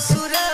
basura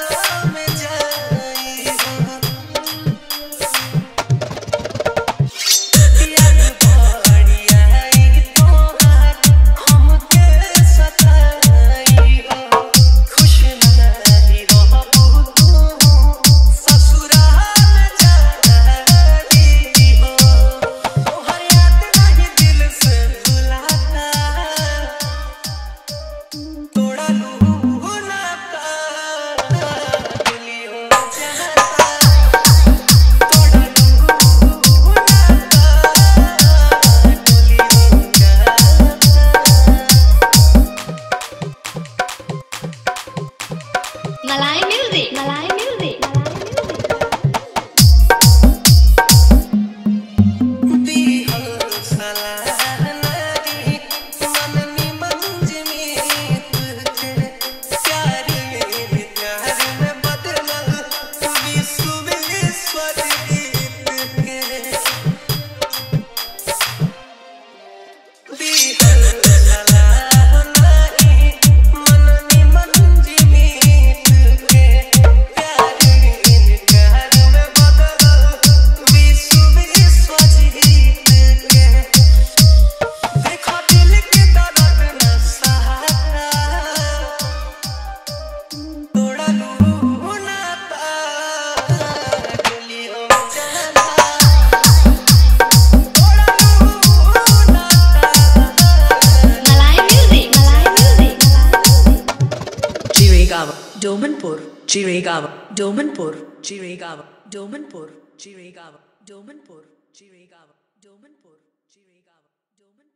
Domanpur, Chiregaon, Domanpur, Chiregaon, Domanpur, Chiregaon, Domanpur, Chiregaon, Domanpur, Chiregaon, Domanpur.